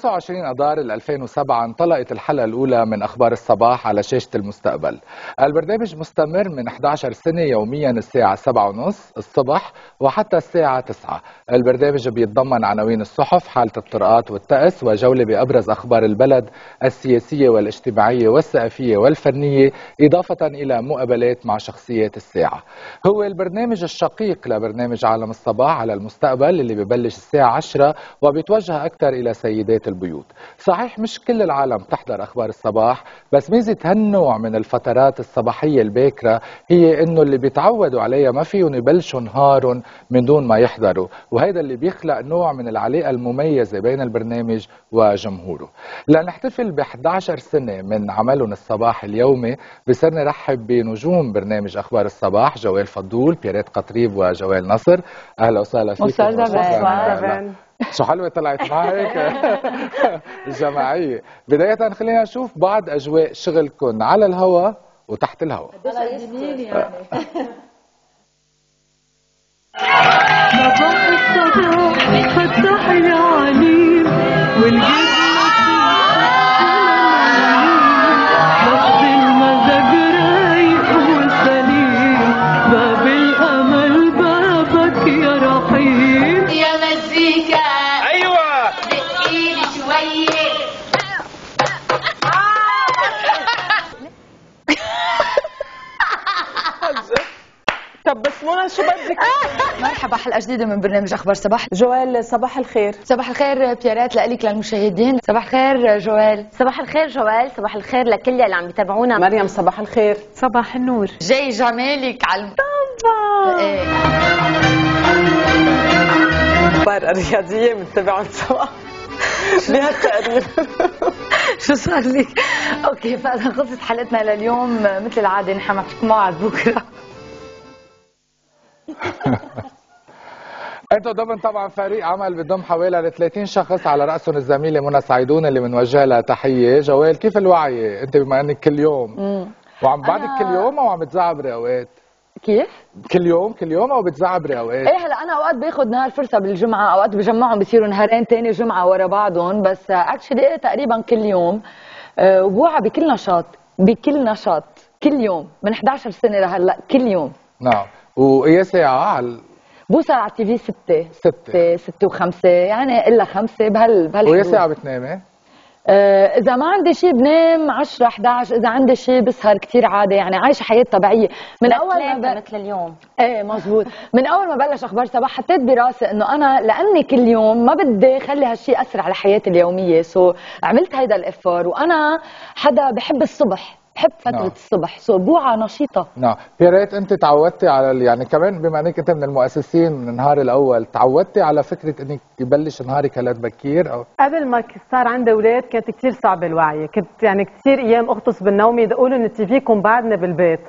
ب 25 اذار 2007 انطلقت الحلقة الأولى من أخبار الصباح على شاشة المستقبل. البرنامج مستمر من 11 سنة يوميا الساعة 7:30 الصبح وحتى الساعة 9. البرنامج بيتضمن عناوين الصحف، حالة الطرقات والطقس وجولة بأبرز أخبار البلد السياسية والاجتماعية والثقافية والفنية إضافة إلى مقابلات مع شخصيات الساعة. هو البرنامج الشقيق لبرنامج عالم الصباح على المستقبل اللي ببلش الساعة 10 وبيتوجه أكثر إلى سيد سيدات البيوت. صحيح مش كل العالم تحضر أخبار الصباح بس ميزة هالنوع من الفترات الصباحية الباكرة هي إنه اللي بيتعودوا عليها ما فيهم يبلشوا نهارهم من دون ما يحضروا وهذا اللي بيخلق نوع من العلاقة المميزة بين البرنامج وجمهوره. لنحتفل ب 11 سنة من عملهم الصباح اليومي بصير نرحب بنجوم برنامج أخبار الصباح جوال فضول بيرات قطريب وجوال نصر. أهلا وسهلا فيكم شو حلوة طلعت معك؟ الجماعية بداية خلينا نشوف بعض أجواء شغلكم على الهواء وتحت الهواء يعني. مرحبا حلقه جديده من برنامج أخبار صباح. جوال صباح الخير. صباح الخير بيارات لك للمشاهدين. صباح الخير جوال. صباح الخير جوال. صباح الخير لكل اللي عم يتابعونا. مريم صباح الخير. صباح النور. جاي جمالك على طبعا. إيه. الرياضية متابعون سوا. بهالتقرير شو صار لك؟ أوكي فاذا خلصت حلقتنا لليوم. مثل العادة نحن معكم موعد بكرة. أنتم ضمن طبعا فريق عمل بضم حوالي 30 شخص على راسهم الزميله منى سعيدون اللي بنوجه لها تحيه، جوال كيف الوعي؟ انت بما انك كل يوم وعم بعدك أنا... كل يوم أو عم تزعبري اوقات؟ كيف؟ كل يوم كل يوم أو بتزعبري اوقات؟ إيه هلا أنا اوقات باخذ نهار فرصه بالجمعه، اوقات بجمعهم بصيروا نهارين ثاني جمعه ورا بعضهم، بس اكشلي إيه تقريبا كل يوم أه وبوعى بكل نشاط، بكل نشاط، كل يوم من 11 سنه لهلا كل يوم نعم واي ساعة على بوصل على ال TV 6 6 6 و5 يعني إلا 5 بهال بهال ويا ساعة بتنامي؟ آه إذا ما عندي شيء بنام 10 11 إذا عندي شيء بسهر كثير عادي. يعني عايشة حياة طبيعية. من أول ما ب... مثل اليوم. إيه مزبوط من أول ما بلش أخبار صباح حطيت براسي إنه أنا لأني كل يوم ما بدي اخلي هالشيء ياثر على حياتي اليومية. so عملت هيدا ال effort وأنا حدا بحب الصبح. بحب فترة نعم. الصبح so بوعى نشيطة. نعم. يا ريت أنت تعودتي على يعني كمان بما إنك أنت من المؤسسين من النهار الأول تعودتي على فكرة إنك يبلش نهارك هلا بكير أو؟ قبل ما صار عندي أولاد كانت كثير صعبة الوعي كنت يعني كثير أيام أغطس بالنوم يقولوا إن ال TV بعدنا بالبيت.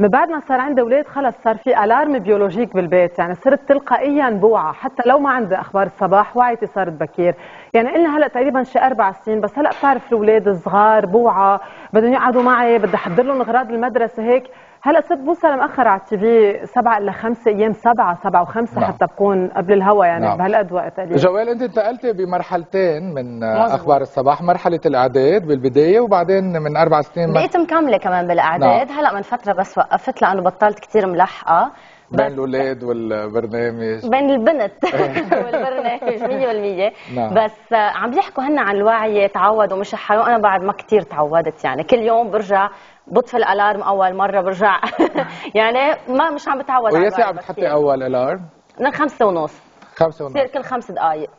من بعد ما صار عندي أولاد خلص صار في alarme biologique بالبيت يعني صرت تلقائيا بوعى حتى لو ما عندي أخبار الصباح وعيتي صارت بكير. يعني قلنا هلا تقريبا شي أربع سنين بس هلا بتعرف الاولاد الصغار بوعى بدهم يقعدوا معي بدي أحضر لهم اغراض المدرسة هيك. هلا صرت بوصل مأخر على التي في سبعة إلى خمسة أيام سبعة سبعة وخمسة نعم. حتى بكون قبل الهوا يعني نعم. بهالقد وقت تقريبا جوال أنت انتقلتي بمرحلتين من مزبوط. أخبار الصباح مرحلة الإعداد بالبداية وبعدين من أربع سنين بقيت مكملة كمان بالإعداد نعم. هلا من فترة بس وقفت لأنه بطلت كثير ملحقة بين الأولاد والبرنامج. بين البنت والبرنامج 100% نعم. بس عم بيحكوا هن عن الوعي تعودوا مش حالهم أنا بعد ما كثير تعودت يعني. كل يوم برجع بطفي الألارم أول مرة برجع. يعني ما مش عم بتعود ويا ساعه بتحطي أول ألارم؟ من خمسة ونص. خمسة ونص. بصير كل خمس دقائق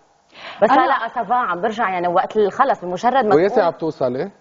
بس هلأ سافا عم برجع يعني وقت الخلص بمجرد ما ويا ساعه بتوصلي؟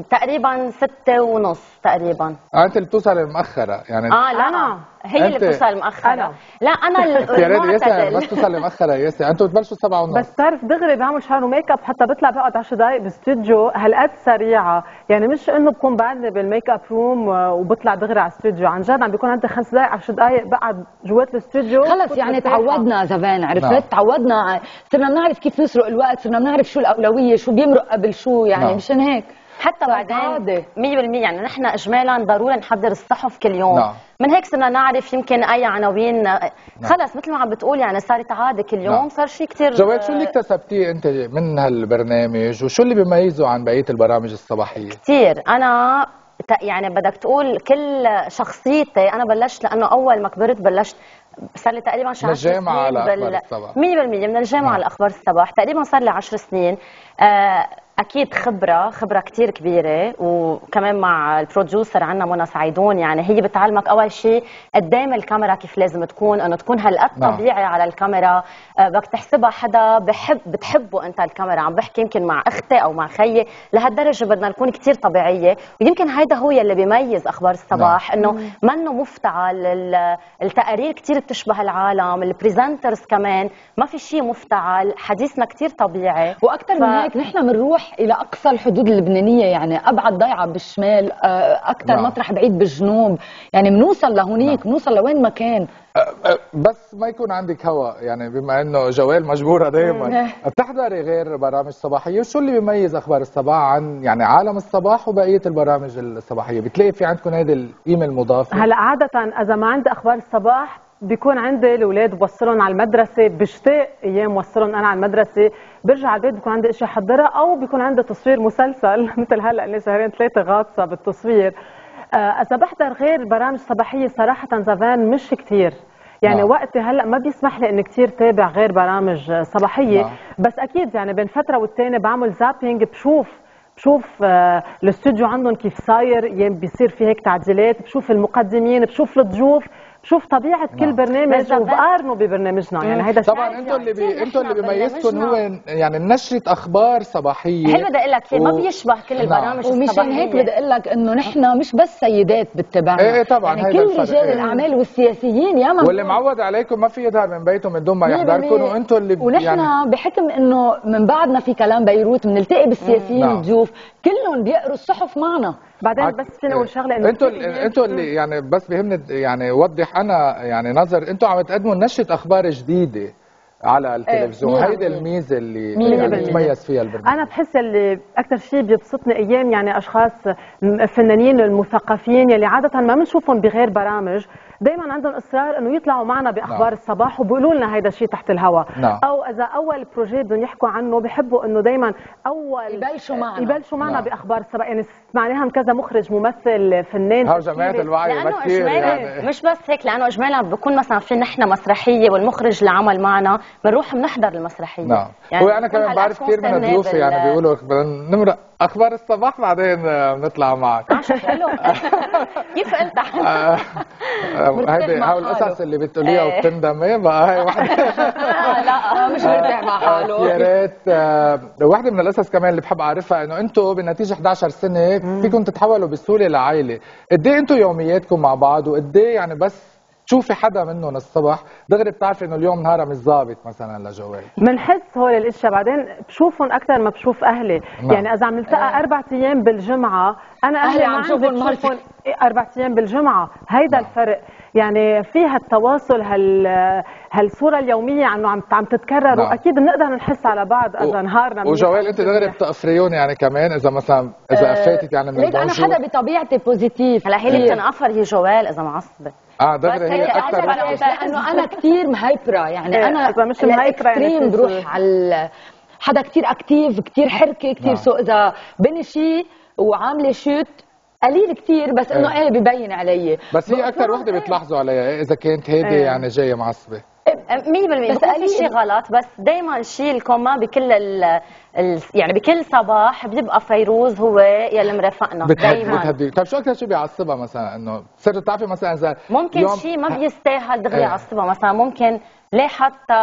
تقريبا ستة ونص تقريبا. آه أنت اللي بتوصل مأخرة يعني آه لا أنا. هي اللي بتوصل مأخرة أنا. لا أنا المعتدل. بس توصل مأخرة ياسي أنتوا بتبلشوا سبعة ونص. بس تعرف دغري بعمل شعر وميك اب حتى بطلع بقعد 10 دقائق باستوديو هالقد سريعة. يعني مش إنه بكون بعدني بال makeup room وبطلع دغري على الاستوديو. عن جد عم بيكون عندي خمس دقائق 10 دقائق بقعد جوات الاستوديو. خلص يعني تعودنا زمان عرفت؟ نعم. تعودنا. صرنا بنعرف كيف نسرق الوقت صرنا بنعرف شو الأولوية شو بيمرق قبل شو يعني نعم. مشان هيك. حتى بعدين عادة. 100% يعني نحن اجمالا ضروري نحضر الصحف كل يوم نعم. من هيك صرنا نعرف يمكن أي عناوين خلص مثل ما عم بتقول يعني صارت عادة كل يوم نعم. صار شيء كثير جواد شو اللي اكتسبتيه أنت من هالبرنامج وشو اللي بيميزه عن بقية البرامج الصباحية؟ كثير أنا ت- يعني بدك تقول كل شخصيتي أنا بلشت لأنه أول ما كبرت بلشت صار لي تقريبا شهر من الجامعة على الصباح. 100% من الجامعة نعم. على أخبار الصباح تقريبا صار لي 10 سنين آه، أكيد خبرة خبرة كثير كبيرة وكمان مع ال producer عنا منى سعيدون يعني هي بتعلمك أول شيء قدام الكاميرا كيف لازم تكون إنه تكون هالقد نعم. طبيعي على الكاميرا. آه، بدك تحسبها حدا بحب بتحبه أنت الكاميرا عم بحكي يمكن مع أختي أو مع خيي لهالدرجة بدنا نكون كثير طبيعية. ويمكن هيدا هو يلي بيميز أخبار الصباح إنه منه مفتعل ال- التقارير كثير بتشبه العالم ال presenters كمان ما في شيء مفتعل حديثنا كثير طبيعي. وأكثر من هيك نحن بنروح إلى أقصى الحدود اللبنانية يعني أبعد ضيعة بالشمال أكثر نعم. مطرح بعيد بالجنوب. يعني بنوصل لهونيك بنوصل لوين ما كان. أه، أه، بس ما يكون عندك هوا يعني بما إنه جوال مجبورة دائما بتحضري غير برامج صباحية؟ وشو اللي بيميز أخبار الصباح عن يعني عالم الصباح وبقية البرامج الصباحية؟ بتلاقي في عندكم هذه القيمه المضافه هلا عادة إذا ما عندي أخبار الصباح بيكون عندي الأولاد بوصلهم على المدرسة بشتاق أيام وصلهم أنا على المدرسة برجع على البيت بكون عندي أشياء أحضرها أو بيكون عندي تصوير مسلسل مثل هلأ اللي شهرين ثلاثة غاطسة بالتصوير آه، إذا بحضر غير برامج صباحية صراحة زمان مش كتير يعني نعم. وقتي هلأ ما بيسمح لي إني كثير تابع غير برامج صباحية نعم. بس أكيد يعني بين فترة والتانية بعمل زابينج بشوف بشوف آه، الاستوديو عندهم كيف صاير يعني بيصير في هيك تعديلات بشوف المقدمين بشوف الضيوف بشوف طبيعة كل نعم. برنامج بالضبط. وبقارنه ببرنامجنا يعني هيدا طبعا أنتم اللي بي... أنتم اللي بيميزكم هو برنامجنا. يعني نشرة أخبار صباحية هل بدي أقول لك إياه، ما و- بيشبه كل نعم. البرامج ومشان الصباحية هيك بدي أقول لك إنه نحن مش بس سيدات بتتابعنا إيه إيه طبعاً، يعني كل. رجال إيه. الأعمال والسياسيين يا واللي معود عليكم ما في يظهر من بيته من دون ما يحضركم وأنتم اللي ب- ونحن يعني بحكم إنه من بعدنا في كلام بيروت بنلتقي بالسياسيين نعم. الضيوف كلهم بيقروا الصحف معنا بعدين عك- بس فينا نقول شغلة إنه أنتوا أنتوا اللي يعني بس بيهمني يعني وضح أنا يعني نظر أنتوا عم تقدموا نشرة أخبار جديدة على التلفزيون مية هيدي. الميزة اللي يعني فيها البرنامج أنا بحس اللي أكثر شيء بيبسطني أيام يعني أشخاص فنانين المثقفين يلي عادة ما بنشوفهم بغير برامج دائما عندهم إصرار إنه يطلعوا معنا بأخبار نعم. الصباح وبيقولوا لنا هيدا الشيء تحت الهواء نعم. أو إذا أول بروجي بدهم يحكوا عنه بحبوا إنه دائما أول يبلشوا معنا. يبلشوا معنا نعم. بأخبار الصباح يعني سمعناها من كذا مخرج ممثل فنان هاو تمثيلي. الوعي لأنه بكثير يعني. مش بس هيك لأنه اجمالا بكون مثلا في نحن مسرحية والمخرج اللي عمل معنا بنروح بنحضر المسرحية. نعم. هو أنا بنكون كمان بعرف كثير من ضيوفي يعني بيقولوا بدنا نمرق أخبار الصباح بعدين بنطلع معك. عشان حلو. كيف قلت؟ آه، هيدي هاو القصص. اللي بتقوليها إيه. وبتندمي بقى هي وحده لا مش مرتاح مع آه، حاله. يا ريت آه، وحده من القصص كمان اللي بحب أعرفها إنه أنتم بنتيجة 11 سنة فيكم تتحولوا بسهولة لعائلة. قد إيه أنتم يومياتكم مع بعض؟ وقد إيه يعني بس تشوفي حدا منهم الصبح دغري بتعرفي إنه اليوم نهارها مش ظابط مثلا لجوال بنحس هول الإشياء. بعدين بشوفهم أكثر ما بشوف أهلي. نعم. يعني إذا عم نلتقى أربع أيام بالجمعة أنا أهلي أهلي ما عم عندي شوفهم. بشوفهم أربع أيام بالجمعة. هيدا نعم. الفرق. يعني في هالتواصل هال هالصورة اليومية عنه عم عم تتكرر. نعم. وأكيد بنقدر نحس على بعض إذا نهارنا وجوال أنت دغري. بتقفريون يعني كمان إذا مثلا إذا قفيتك يعني من ليك أنا حدا بطبيعتي positive. هلا هي اللي بتنقفر هي جوال إذا معصبه آه دغري هي. ليش؟ لأنه أنا كثير مهايبرة يعني إيه، أنا إذا مش مهايبرة يعني بروح على حدا كثير active كثير حركه كثير نعم. so إذا بني شيء وعاملة شوت قليل كثير بس إنه إيه. إيه ببين علي بس هي أكثر وحدة بتلاحظوا عليها إيه، إذا كانت هيدي إيه. يعني جاية معصبة 100% بس بس في قليل. شيء غلط بس دائما الشيء الكوما بكل ال ال يعني بكل صباح بيبقى فيروز هو يلي مرافقنا دائما بتهدي طيب شو أكثر شيء بيعصبها مثلا؟ إنه صرتوا تعرفي مثلا إذا ممكن يوم- شيء ما بيستاهل دغري إيه. يعصبها. مثلا ممكن ليه حتى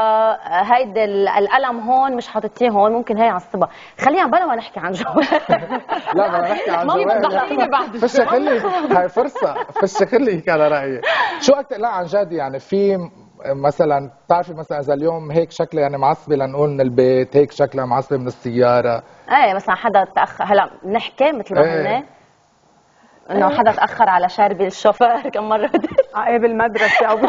هيدي ال- القلم هون مش حاطتيه هون؟ ممكن هي يعصبها. خلينا بلا ما نحكي عن جوال لا بدنا نحكي عن ما جوال بتضحكيني بعد فش خلي هاي فرصة. فش خليك على رأيي. شو أكثر لا عن جد يعني في مثلا بتعرفي مثلا إذا اليوم هيك شكلها يعني معصبة لنقول من البيت هيك شكلها معصبة من السيارة إيه مثلا حدا تاخر هلأ بنحكي مثل ما إيه. إنه حدا تأخر على شربي الشوفير كم مرة قابل مدرسه أو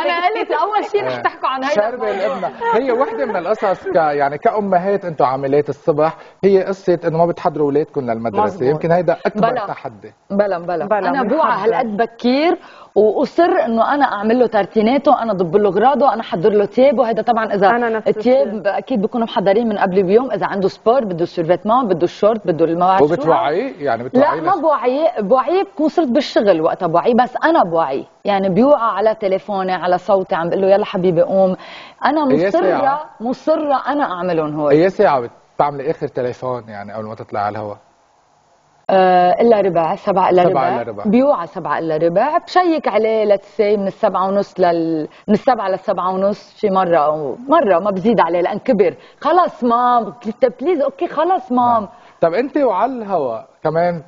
أنا قلت أول شيء رح تحكوا عن هيدا شربة الابنة هي وحدة من القصص ك يعني كأمهات أنتم عاملات الصبح. هي قصة إنه ما بتحضروا أولادكم للمدرسة. مزبوط. يمكن هيدا أكبر بلا. تحدي. بلا بلا, بلا، أنا بوعى. هالقد بكير وأصر إنه أنا أعمل له ترتيناته أنا ضب له اغراضه أنا أحضر له ثيابه هيدا طبعا إذا الثياب الشيء. أكيد بيكونوا محضرين من قبل بيوم. إذا عنده sport بده ال survêtement بده الشورت بده المواعيد وبتوعي يعني لا بتوعي ما بوعيه بوعيه بكون صرت بالشغل وقتها بوعيه بس أنا بوعيه يعني بيوعى على تليفوني على صوتي عم بقول له يلا حبيبي قوم. أنا مصرة. مصرة أنا أعملهم هول. اي ساعة بتعملي آخر تليفون يعني قبل ما تطلع على الهواء آه إلا ربع سبعة إلا سبعة ربع. إلا ربع. بيوعى سبعة إلا ربع. بشيك عليه let's say من السبعة ونص لل من السبعة للسبعة ونص شي مرة أو مرة ما بزيد عليه لأن كبر. خلص mom please okay خلص mom. طب انت وعلى الهواء كمان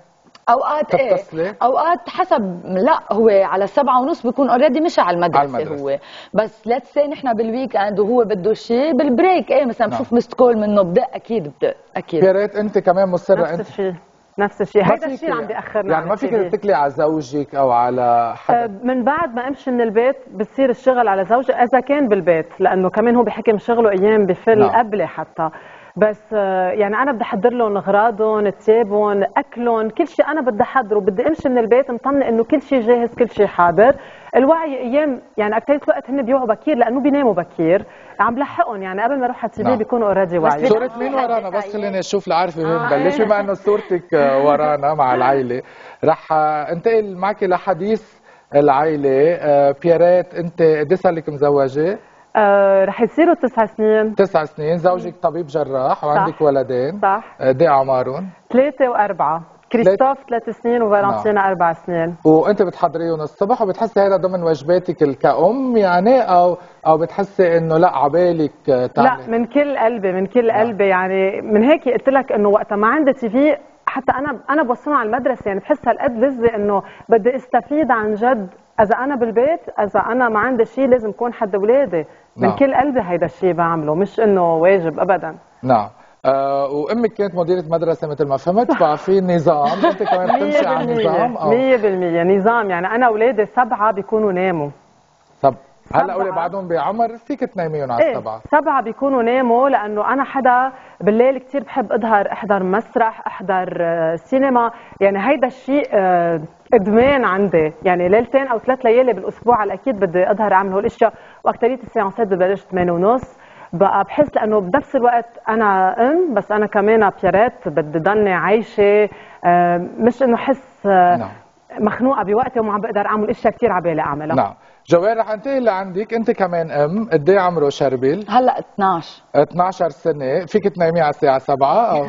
أوقات إيه تتصلي؟ أوقات حسب لا هو على السبعة ونص بيكون already مش على المدرسة, على المدرسة. هو بس let's say نحن بال weekend وهو بده شيء بال break إيه مثلا نعم. بشوف missed call منه بدق أكيد بدق أكيد يا ريت أنت كمان مصرة نفس أنت الشيء نفس الشيء فيك الشيء اللي عم بيأخرنا يعني عن ما فيك. تتكلي على زوجك أو على حدا من بعد ما أمشي من البيت بصير الشغل على زوجي إذا كان بالبيت لأنه كمان هو بحكم شغله أيام بفل نعم. قبلي حتى بس آه، يعني أنا بدي أحضر لهم أغراضهم ثيابهم أكلهم كل شيء أنا بدي أحضره. بدي أمشي من البيت مطمنة إنه كل شيء جاهز كل شيء حاضر. الوعي أيام يعني أكثر الوقت هن بيوعوا بكير لأنه بيناموا بكير. عم لحقهم يعني قبل ما أروح على التي نعم. بيكونوا اوريدي واعيين. صورة مين ورانا؟ بس خليني أشوف لعارفة وين بلش بما إنه صورتك آه، ورانا مع العائلة رح آه، انتقل معك لحديث العائلة آه، بيارات أنت قد صار لك مزوجة؟ آه رح يصيروا تسع سنين. تسع سنين. زوجك طبيب جراح وعندك ولدين. صح. قد إيه اعمارهم؟ ثلاثة وأربعة. كريستوف ثلاث سنين وفالنتينا أربع سنين. وأنت بتحضريهم الصبح وبتحسي هذا ضمن واجباتك كأم يعني أو أو بتحسي إنه لأ عبالك آه، لأ تعملي من كل قلبي من كل نعم. قلبي يعني. من هيك قلت لك إنه وقتها ما عندي تي في. حتى أنا أنا بوصلهم على المدرسة يعني بحس هالقد لذة إنه بدي استفيد عن جد. إذا أنا بالبيت إذا أنا ما عندي شيء لازم يكون حد اولادي من نعم. كل قلبي هيدا الشيء بعمله مش إنه واجب ابدا. نعم. آه وامك كانت مديرة مدرسة مثل ما فهمت ففي نظام أنت كمان بتمشي على نظام أو 100% نظام. يعني أنا أولادي سبعة بيكونوا ناموا. طب هلا. اولي بعدهم بعمر فيك تنيميهم على إيه السبعة. سبعة بيكونوا ناموا لأنه أنا حدا بالليل كتير بحب أظهر أحضر مسرح أحضر آه، سينما. يعني هيدا الشيء آه، إدمان عندي. يعني ليلتين أو ثلاث ليالي بالأسبوع على الأكيد بدي أظهر أعمل هول الأشياء وأكترية ال séance ات ببلش 8 ونص. بقى بحس لأنه بنفس الوقت أنا أم بس أنا كمان بيارات بدي ضلني عايشة. آه، مش إنه حس آه، نعم. مخنوقة بوقتي وما عم بقدر أعمل أشياء كتير عبالي أعملها. نعم. جوال رح انتقل لعندك. انت كمان أم قد إيه عمره شربيل؟ هلأ 12 12 سنة. فيك تنيمي على الساعة 7 أو؟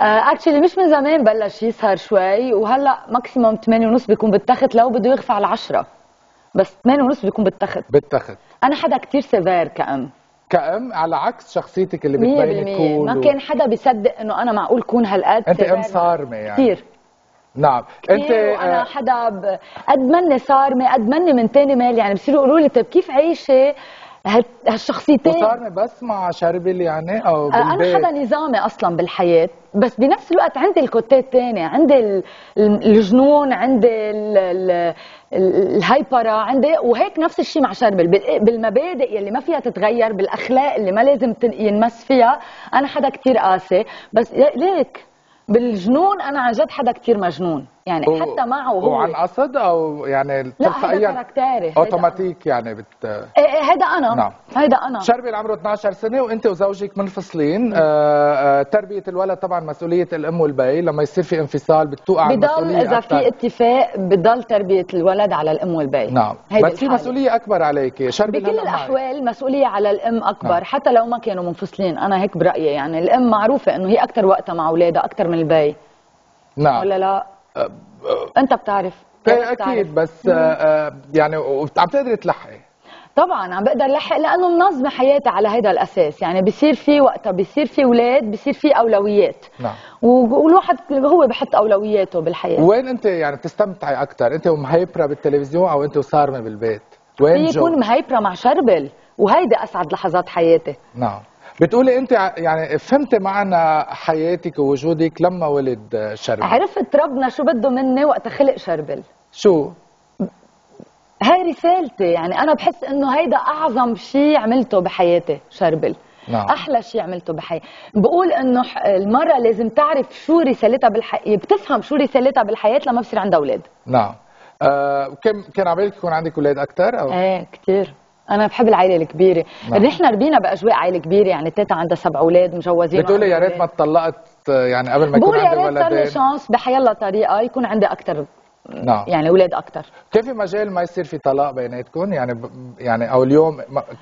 actually مش من زمان بلش يسهر شوي وهلأ maximum 8 ونص بيكون بالتخت. لو بده يغفى على 10 بس 8 ونص بيكون بالتخت. بالتخت. أنا حدا كتير sévère كأم. كأم؟ على عكس شخصيتك اللي 100% بتبيني cool ما و- كان حدا بيصدق إنه أنا معقول كون هالقد أنت أم. صارمة يعني. كثير نعم. أنت كثير آه، حدا ب... قد مني صارمه قد مني من تاني مال. يعني بصيروا يقولوا لي طيب كيف عايشه هال- هالشخصيتين؟ وصارمة بس مع شربيل يعني أو آه، أنا بالبيت حدا نظامي أصلا بالحياة. بس بنفس الوقت عندي ال côté ات الثانية عندي ال- ال- الجنون عندي ال- ال- ال- الهايبرة عندي وهيك نفس الشيء مع شربل بال- بالمبادئ يلي ما فيها تتغير بالأخلاق اللي ما لازم ينمس فيها. أنا حدا كتير قاسي. بس ليك؟ بالجنون أنا عن جد حدا كتير مجنون. يعني و- حتى معه هو وعن قصد أو يعني لا هيدا تلقائيا هيدا اوتوماتيك يعني بت أنا. إيه إيه هيدا أنا. نعم. هيدا أنا. شربل عمره 12 سنة وأنت وزوجك منفصلين. آه آه تربية الولد طبعا مسؤولية الأم والبي. لما يصير في انفصال بتوقع بضل إذا أكتر. في اتفاق بضل تربية الولد على الأم والبي. نعم. بس في الحالة. مسؤولية أكبر عليك. شربل بكل. الأحوال مسؤولية على الأم أكبر. نعم. حتى لو ما كانوا منفصلين أنا هيك برأيي يعني. الأم معروفة إنه هي أكثر وقتها مع أولادها أكثر من البي. نعم. ولا لا؟ أنت بتعرف؟ أكيد بس آه يعني عم تقدري تلحقي. طبعا عم بقدر لحق لأنه منظمة حياتي على هذا الأساس. يعني بصير في وقتها بصير في أولاد بصير في أولويات. نعم. والواحد هو بحط أولوياته بالحياة. وين أنت يعني بتستمتعي أكثر أنت ومهيبره بالتلفزيون أو أنت وصارمه بالبيت؟ وين جو؟ يكون مهيبره مع شربل وهيدي أسعد لحظات حياتي. نعم. بتقولي انت يعني فهمتي معنى حياتك ووجودك لما ولد شربل. عرفت ربنا شو بده مني وقت خلق شربل. شو؟ هاي رسالتي يعني أنا بحس إنه هيدا أعظم شيء عملته بحياتي شربل. نعم. أحلى شيء عملته بحياتي. بقول إنه المراه لازم تعرف شو رسالتها بالحياة بتفهم شو رسالتها بالحياة لما بصير عندها أولاد. نعم. آه كم كان عبالك يكون عندك أولاد أكثر أو؟ إيه كثير أنا بحب العائلة الكبيرة. نعم. نحن ربينا بأجواء عائلة كبيرة يعني تيتا عندها سبع أولاد مجوزين بتقولي يا ريت ما. اتطلقت يعني قبل ما يكون بقول يا عندي ريت صار لي ولدين. شانس بحيالله طريقة يكون عندي أكثر نعم. يعني أولاد أكثر كان في مجال ما يصير في طلاق بيناتكم؟ يعني ب... يعني أو اليوم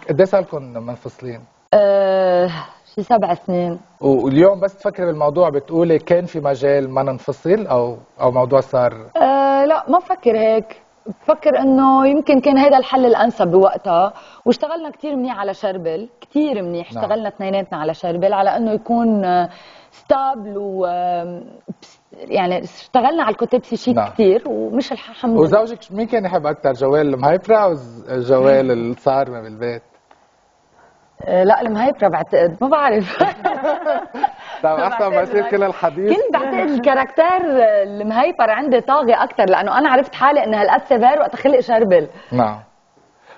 قد إيه صار لكم منفصلين؟ أه شي سبع سنين. واليوم بس تفكري بالموضوع بتقولي كان في مجال ما ننفصل أو أو موضوع صار أه لا ما بفكر هيك. بفكر إنه يمكن كان هذا الحل الأنسب بوقتها واشتغلنا كثير منيح على شربل كثير منيح نعم. اشتغلنا اثنيناتنا على شربل على إنه يكون stable و آه، بس- يعني اشتغلنا على ال côté psy شيء نعم. كثير ومش الحمد لله وزوجك مين كان يحب أكثر جوال المهيبرة أو جوال الصارمه بالبيت؟ آه، لا المهيبرة بعتقد ما بعرف طيب أحسن ما يصير كل الحديث كنت بعتقد ال character المهيبر عندي طاغي أكثر لأنه أنا عرفت حالي إنها هالقد sévère وقت خلق شربل. نعم.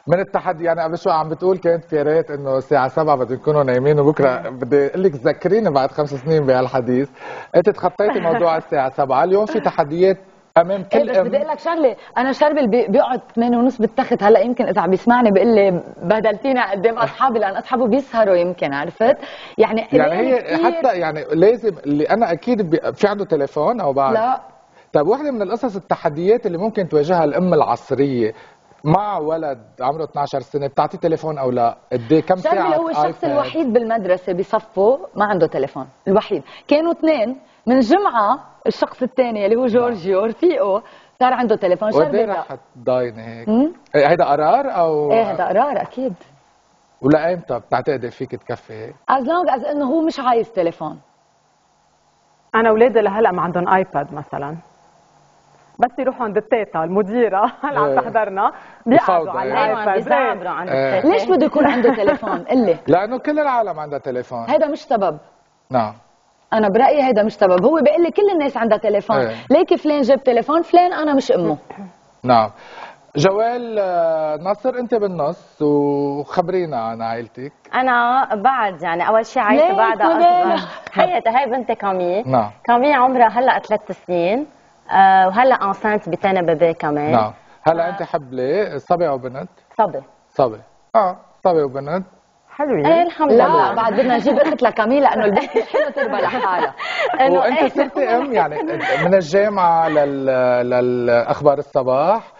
من التحدي يعني قبل شوي عم بتقول كانت يا ريت إنه الساعة 7 بدهم يكونوا نايمين وبكرة بدي أقول لك تذكريني بعد خمس سنين بهالحديث. أنت تخطيتي موضوع الساعة 7 اليوم في تحديات أمام كل بس بدي أقول لك شغلة. أنا شربل بي- بيقعد 8 ونص بالتخت هلأ يمكن إذا عم بيسمعني بيقول لي بهدلتينا قدام أصحابي لأن أصحابه بيسهروا يمكن عرفت؟ يعني يعني هي. حتى يعني لازم اللي أنا أكيد في عنده تليفون أو بعد. لا. طيب وحده من القصص التحديات اللي ممكن تواجهها الأم العصرية مع ولد عمره 12 سنة بتعطيه تليفون أو لا؟ قد إيه؟ كم ساعة هو الشخص؟ الوحيد بالمدرسة بصفه ما عنده تليفون الوحيد. كانوا اثنين من جمعة الشخص الثاني اللي هو جورجيو رفيقه صار عنده تليفون لا. رح تضايني هيك؟ إيه، هيدا قرار أو إيه هذا قرار أكيد. ولا ايمتى بتعتقدي فيك تكفي هيك؟ as long as إنه هو مش عايز تليفون. أنا أولادي لهلأ ما عندهم iPad مثلا. بس يروحوا عند التيتا المديرة. هلا إيه. عم تحضرنا. بيقعدوا على يعني. ال iPad بيزعبروا عن إيه. التليفون. ليش بده يكون عنده تليفون؟ قل لي. لأنه كل العالم عندها تليفون. هذا مش سبب. نعم. أنا برأيي هيدا مش سبب. هو بيقول لي كل الناس عندها تليفون. إيه. ليكي فلان جاب تليفون فلان أنا مش أمه. نعم. جوال آه، ناصر أنت بالنص وخبرينا عن عائلتك. أنا بعد يعني أول شيء عايشه ليه بعدها؟ اصغر حياتي هاي بنتي كامي نعم. كامي عمرها هلأ ثلاث سنين. وهلا انسانت بتاني بيبي كمان. نعم. هلا أنت حبلة صبي أو بنت؟ صبي. صبي. آه صبي وبنت. حلوين إيه الحمد لا لله. بعد بدنا نجيب اخت لكاميلا لأنه البنت حلو تربى لحالها. إنه وأنت إيه. صرتي أم يعني من الجامعة لل... للأخبار الصباح.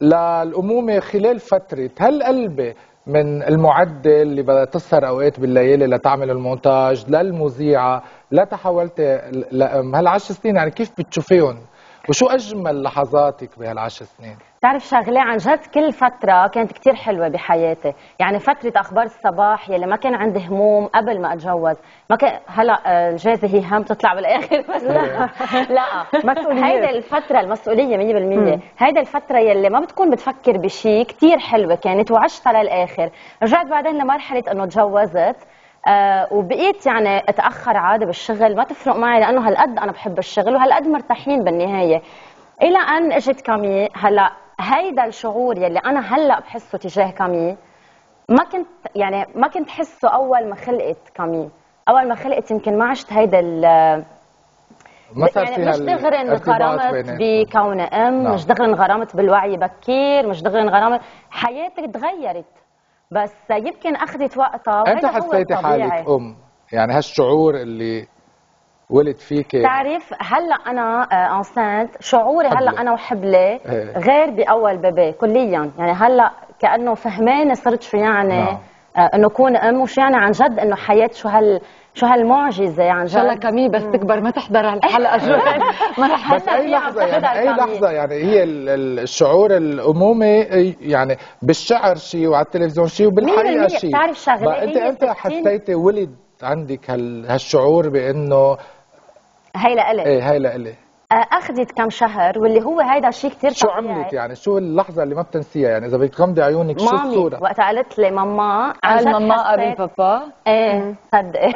للأمومة خلال فترة هل قلبي من المعدل اللي بدها تسهر أوقات بالليالي لتعمل المونتاج للمذيعة لا تحولت لأم؟ هالعشر سنين يعني كيف بتشوفيهم؟ وشو أجمل لحظاتك بهالعشر سنين؟ بتعرف شغلة عن جد كل فترة كانت كتير حلوة بحياتي. يعني فترة أخبار الصباح يلي ما كان عندي هموم قبل ما أتجوز. ما كان هلا آه، الجازة هي هم تطلع بالآخر بس لا. لا. مسؤوليات. هيدا الفترة المسؤولية 100% هيدا الفترة يلي ما بتكون بتفكر بشيء كتير حلوة كانت وعشتها للآخر. رجعت بعدين لمرحلة إنه تجوزت. آه وبقيت يعني أتأخر عادي بالشغل ما تفرق معي لأنه هالقد أنا بحب الشغل وهالقد مرتاحين بالنهاية إلى أن إجت كامي هلأ هيدا الشعور يلي أنا هلأ بحسه تجاه كامي ما كنت يعني ما كنت حسه أول ما خلقت كامي أول ما خلقت يمكن ما عشت هيدا ال- يعني مش دغري انغرمت. بكون أم نعم. مش دغري انغرمت بالوعي بكير مش دغري انغرمت حياتي تغيرت بس يمكن أخذت وقتها أنت حسيتي. حالك أم يعني هالشعور اللي ولد فيك بتعرف هلأ أنا آه، انسانت شعوري حبلة. هلأ أنا وحبلة إيه. غير بأول بيبي كليا يعني هلأ كأنه فهمانه صرت شو يعني نعم. آه، إنه كون أم وشو يعني عن جد إنه حياه شو هال شو هالمعجزة عن إن شاء الله كامي بس تكبر ما تحضر هالحلقه جوال ما رح بس أي لحظة يعني أي. لحظة يعني هي ال- ال- الشعور الأمومي يعني بالشعر شيء وعلى التلفزيون شيء وبالحقيقة. شيء بتعرف؟ بقى أنت هي أنت ستين- حسيتي ولد عندك هال- هالشعور بأنه هي لإلي إيه هاي لإلي أخذت كم شهر واللي هو هيدا شيء كثير شو عملت يعني؟ شو اللحظة اللي ما بتنسيها يعني؟ إذا بدك تغمضي عيونك شو مامي الصورة؟ وقت قالت لي ماما قال ماما قبل بابا. إيه صدقي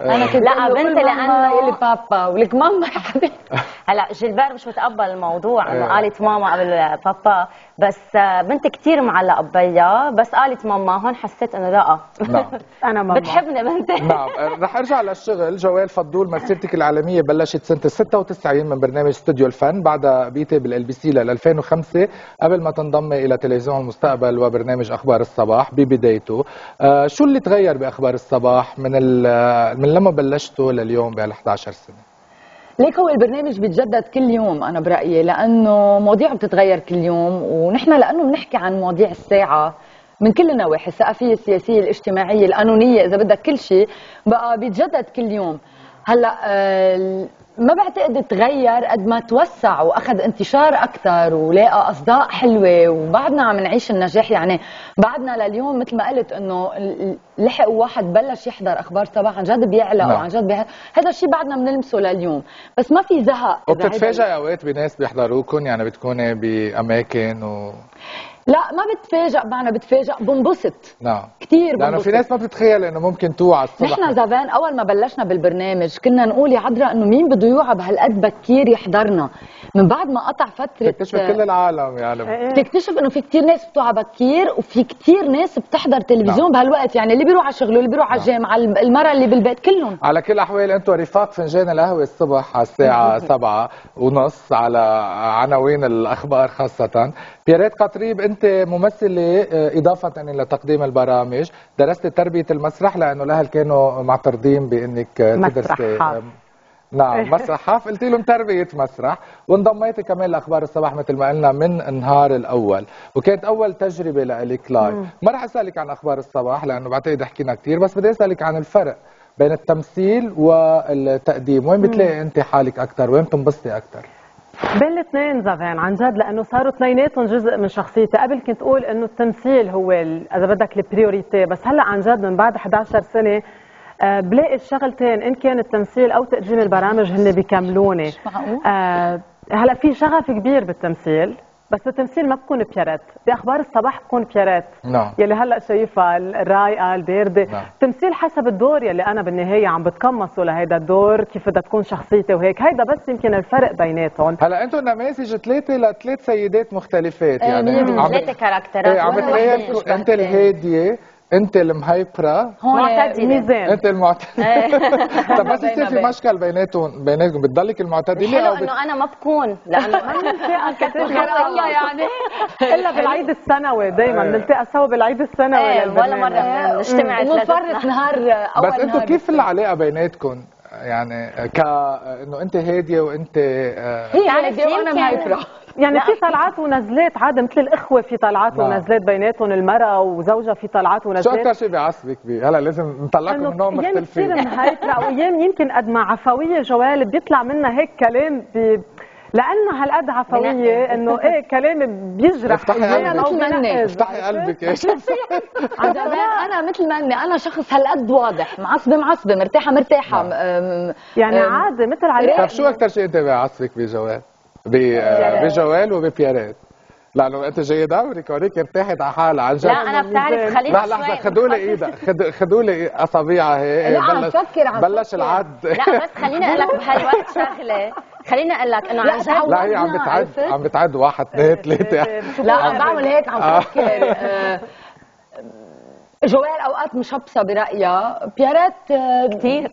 أنا كنت لا بنتي لأنه يلي بابا ولك ماما يا حبيبي هلا جيلبير مش متقبل الموضوع انه إيه. قالت ماما قبل بابا. بس آه، بنتي كثير معلقة ببيا. بس قالت ماما هون حسيت إنه لا. نعم. أنا ماما. بتحبني بنتي. نعم. رح أرجع للشغل. جوال فضول مسيرتك العالمية بلشت سنة 96 من برنامج استوديو الفن بعدها بقيتي بال LBC لل 2005 قبل ما تنضمي إلى تلفزيون المستقبل وبرنامج أخبار الصباح ببدايته آه شو اللي تغير بأخبار الصباح من من لما بلشته لليوم بهال 11 سنة؟ ليك هو البرنامج بيتجدد كل يوم أنا برأيي لأنه مواضيعه بتتغير كل يوم ونحن لأنه بنحكي عن مواضيع الساعة من كل النواحي الثقافية السياسية الاجتماعية القانونية إذا بدك كل شيء بقى بيتجدد كل يوم. هلأ آه، ما بعتقد تغير قد ما توسع وأخذ انتشار أكثر ولقى أصداء حلوة وبعدنا عم نعيش النجاح. يعني بعدنا لليوم مثل ما قلت إنه لحق واحد بلش يحضر أخبار صباح عن جد بيعلق نعم. وعن جد بيه... هذا الشيء بعدنا بنلمسه لليوم. بس ما في زهق. وبتتفاجئ أوقات بناس بيحضروكم يعني بتكوني بأماكن و لا ما بتفاجئ معنا بتفاجئ بنبسط. نعم. كثير لأنه في ناس ما بتتخيل إنه ممكن توعى الصبح. نحن زمان أول ما بلشنا بالبرنامج كنا نقول يا عذرا إنه مين بده يوعى بهالقد بكير يحضرنا. من بعد ما قطع فترة تكتشف كل العالم يا عالم. إيه. تكتشف إنه في كتير ناس بتوعى بكير وفي كتير ناس بتحضر تلفزيون نعم. بهالوقت. يعني اللي بيروح على شغله اللي بيروح على الجامعة المرأة اللي بالبيت كلهم. على كل الأحوال أنتم رفاق فنجان القهوة الصبح على الساعة 7 ونص على عناوين الأخبار خاصة. بيريت قطريب أنت ممثله آه، إضافة إلى تقديم البرامج درست تربية المسرح لأنه الأهل كانوا معترضين بإنك آه، تدرسي نعم مسرح حاف قلت لهم تربية مسرح. وانضميتي كمان لأخبار الصباح مثل ما قلنا من النهار الأول. وكانت أول تجربة لإلك live ما رح أسألك عن أخبار الصباح لأنه بعتقد حكينا كثير بس بدي أسألك عن الفرق بين التمثيل والتقديم. وين بتلاقي أنت حالك أكثر وين بتنبسطي أكثر بين الاثنين زافان عن جد لأنه صاروا اثنيناتهم جزء من شخصيتي. قبل كنت أقول إنه التمثيل هو إذا بدك ال priority بس هلأ عن جد من بعد 11 سنة آه، بلاقي الشغلتين إن كان التمثيل أو تقديم البرامج هن بيكملوني؟ آه، هلأ في شغف كبير بالتمثيل. بس بالتمثيل ما بكون بيارات بأخبار الصباح بكون بيارات نعم. يلي هلأ شايفها الرايقه البارده نعم. تمثيل حسب الدور يلي أنا بالنهاية عم بتقمصه لهيدا الدور كيف بدها تكون شخصيتي وهيك. هيدا بس يمكن الفرق بيناتهم. هلأ أنتم نماذج ثلاثة لثلاث سيدات مختلفات إيه، يعني ثلاثة بت- كاركترات؟ إيه، عم بتلاقي أنت الهادية انت المهيبرة هون معتدلة. ميزان انت المعتدلة إيه. طب بس يصير في بين. مشكل بيناتهم بيناتكم بتضلك المعتدلة الحلو أو بت... انه أنا ما بكون لأنه خير الله يعني إلا بالعيد السنوي دائما إيه. نلتقى سوا بالعيد السنوي إيه ولا. مرة بنجتمع ثلاثتنا. نهار أول بس أنتم كيف. العلاقة بيناتكم يعني ك إنه أنت هادية وأنت آه، هي بتعرف هادية وأنا مهيبرة يعني. في طلعات ونزلات عادي مثل الإخوة في طلعات. ونزلات بيناتهم المرأة وزوجها في طلعات شو ونزلات أكثر شيء بيعصبك بيه؟ هلا لازم نطلعكم من نوع أيام كثير مختلفين مهيبره وايام يمكن قد ما عفوية جوال بيطلع منها هيك كلام بي لانها هالقد عفويه بنقز. إنه إيه كلام بيجرح. افتحي أحياناً قلبك. أو مثل مني. بينقز. افتحي قلبك يا عن أنا مثل ما إني أنا شخص هالقد واضح. معصبة معصبة مرتاحة مرتاحة. نعم. يعني عادي مثل على طيب شو أكثر شيء أنت بيعصبك بجوال؟ بجوال. وببيارات لأنه أنت جاي دورك اوريك ارتاحت على حالها. عن جد. لا أنا بتعرف خلينا لا لحظة خدوا لي ايدها خدوا لي اصابيعها هي لا، عم بلش بلش. العد. لا بس خليني أقول لك بهالوقت شغلة. خليني أقول لك إنه لا، عن جد تعود. لا هي عم بتعد؟ عم بتعد واحد اثنين ثلاثة. لا عم بعمل هيك عم فكر آه، جوال أوقات مشبصه برأيها. بيارات آه، كثير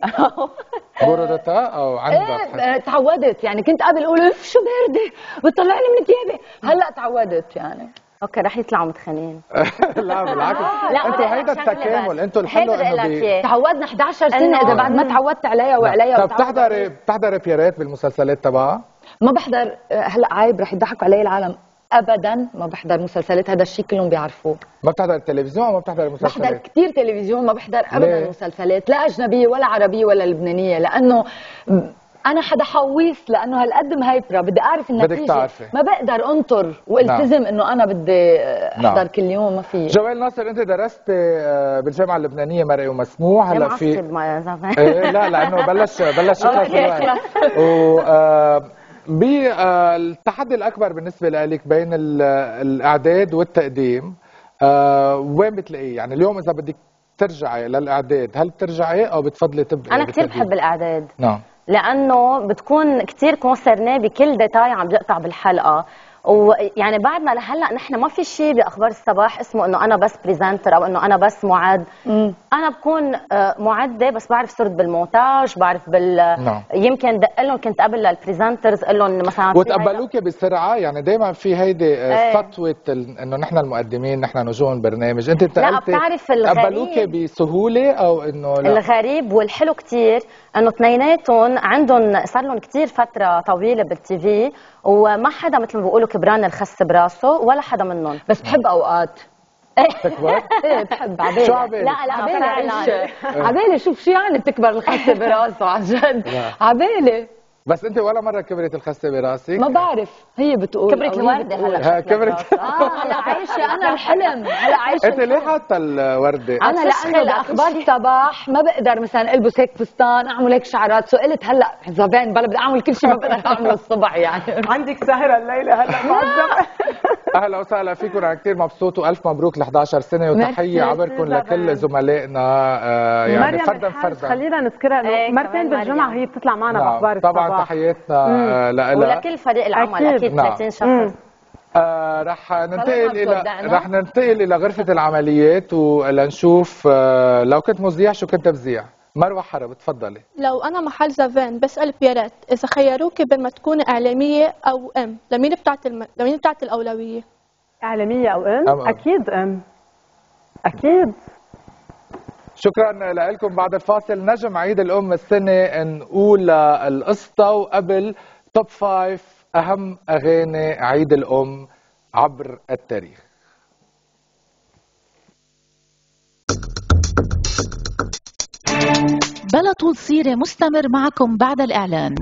بردتها أو عندك إيه آه، تعودت. يعني كنت قبل أقول اف شو بارده بتطلعني من ثيابي هلأ تعودت يعني. أوكي رح يطلعوا متخانقين. لا بالعكس. لا، أنتوا هيدا التكامل. أنتوا الحلو هيدا بدي انه بي... تعودنا 11 سنة. إذا بعد ما تعودت عليها وعليها طب بتحضري بتحضري بيارات بالمسلسلات تبعها؟ ما بحضر. آه، هلا عيب رح يضحكوا علي العالم. ابدا ما بحضر مسلسلات. هذا الشيء كلهم بيعرفوه. ما بتحضري التلفزيون أو ما بتحضري بحضر مسلسلات؟ كثير تلفزيون ما بحضر ابدا ليه؟ مسلسلات. لا أجنبية ولا عربية ولا لبنانية لأنه أنا حدا حويس لأنه هالقد مهيبرة بدي أعرف النتيجة. تعرفي. ما بقدر أنطر وألتزم إنه أنا بدي أحضر نعم. كل يوم ما في. جوال ناصر أنت درست آه، بالجامعة اللبنانية مرئي ومسموع. هلا في إيه لا لأنه بلش بلش. و آه، بالتحدي الأكبر بالنسبة لك بين ال- الإعداد والتقديم آه، وين بتلاقيه؟ يعني اليوم إذا بدك ترجعي للإعداد هل بترجعي أو بتفضلي تبقي أنا كثير؟ بحب الإعداد. نعم. لأنه بتكون كثير concernée بكل détail عم بيقطع بالحلقة. ويعني بعدنا لهلا نحن ما في شيء بأخبار الصباح اسمه إنه أنا بس presenter أو إنه أنا بس معد. أنا بكون آه، معدة بس بعرف صرت بالمونتاج بعرف بال نعم. يمكن دق لهم كنت قبل لل presenters أقول لهم مثلا وتقبلوك بسرعة يعني دايما في هيدي آه، إيه. سطوة ال- إنه نحن المقدمين نحن نجوم البرنامج. أنت لا، بتعرف الغريب- قبلوك بسهولة أو إنه لا؟ الغريب والحلو كتير إنه اثنيناتهم عندهم صار لهم كتير فترة طويلة بالتي في وما حدا مثل ما بيقولوا كبران الخس براسه ولا حدا منهم. بس بحب أوقات. تكبر إيه بحب. عبالي. شو عبالي؟ لا لا عبالي. عبالي شوف شو يعني بتكبر الخسه براسه عن جد. عبالي. بس انت ولا مرة كبرت الخسة براسك؟ ما بعرف. هي بتقول كبرت بتقول. هلا ها، كبرت. آه هلا عايشة أنا الحلم. هلا عايشة انت ليه حاطة الوردة؟ أنا لأنه باخبار الصباح. ما بقدر مثلا ألبس هيك فستان أعمل هيك شعرات. سئلت هلا زبان بلا بدي أعمل كل شيء ما بقدر أعمله الصبح يعني. عندك سهرة الليلة هلا معذبة أهلا وسهلا فيكم. أنا كثير مبسوط وألف مبروك ل 11 سنة. وتحية. عبركم لكل. زملائنا. آه، يعني فردا فردا خلينا نذكرها. إيه، انه مرتين مريم. هي بتطلع معنا نعم، بأخبار طبعا الصباح. تحياتنا آه، لها ولكل فريق العمل أكيد. أكيد, نعم. 30 شخص مم. آه رح ننتقل إلى؟ رح ننتقل إلى غرفة العمليات ولنشوف آه لو كنت مذيع شو كنت بذيع مروة حرب تفضلي لو أنا محل زفان بسأل بيارات إذا خيروكي بين ما تكوني إعلامية أو أم لمين بتعطي الم... لمين بتعطي الأولوية؟ إعلامية أو إم أم أم. أكيد إم أكيد شكرا لكم بعد الفاصل. نجم عيد الأم السنة نقول القصة وقبل توب فايف أهم أغاني عيد الأم عبر التاريخ. بلا طول سيرة مستمر معكم بعد الإعلان.